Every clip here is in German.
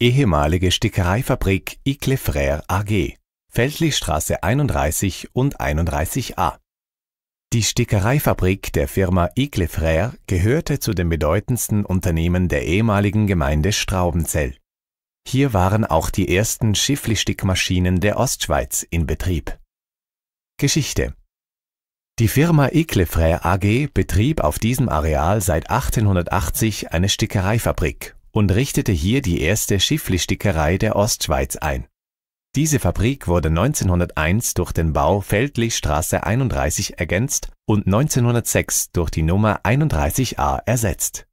ehemalige Stickereifabrik Icle Frères AG, Feldlichstraße 31 und 31a. Die Stickereifabrik der Firma Icle Frères gehörte zu den bedeutendsten Unternehmen der ehemaligen Gemeinde Straubenzell. Hier waren auch die ersten Schiffli-Stickmaschinen der Ostschweiz in Betrieb. Geschichte Die Firma Icle Frères AG betrieb auf diesem Areal seit 1880 eine Stickereifabrik und richtete hier die erste Schiffli-Stickerei der Ostschweiz ein. Diese Fabrik wurde 1901 durch den Bau Feldlichstraße 31 ergänzt und 1906 durch die Nummer 31a ersetzt.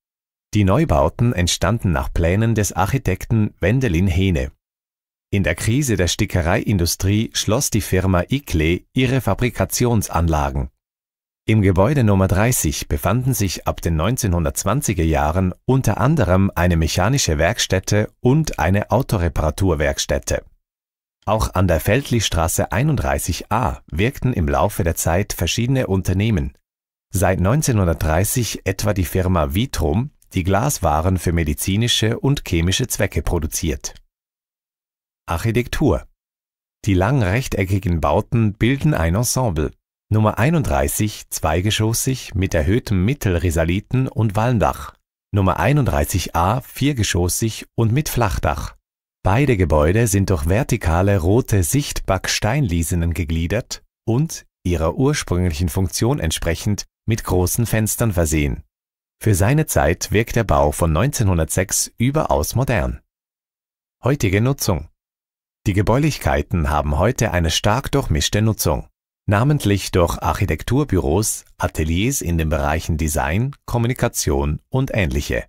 Die Neubauten entstanden nach Plänen des Architekten Wendelin Hehne. In der Krise der Stickereiindustrie schloss die Firma Icle ihre Fabrikationsanlagen im Gebäude Nummer 30 befanden sich ab den 1920er Jahren unter anderem eine mechanische Werkstätte und eine Autoreparaturwerkstätte. Auch an der Feldlichstraße 31a wirkten im Laufe der Zeit verschiedene Unternehmen. Seit 1930 etwa die Firma Vitrum, die Glaswaren für medizinische und chemische Zwecke produziert. Architektur Die lang rechteckigen Bauten bilden ein Ensemble Nummer 31 zweigeschossig mit erhöhtem Mittelrisaliten und Walmdach, Nummer 31a viergeschossig und mit Flachdach. Beide Gebäude sind durch vertikale rote Sichtbacksteinliesenen gegliedert und, ihrer ursprünglichen Funktion entsprechend, mit großen Fenstern versehen. Für seine Zeit wirkt der Bau von 1906 überaus modern. Heutige Nutzung Die Gebäulichkeiten haben heute eine stark durchmischte Nutzung namentlich durch Architekturbüros, Ateliers in den Bereichen Design, Kommunikation und ähnliche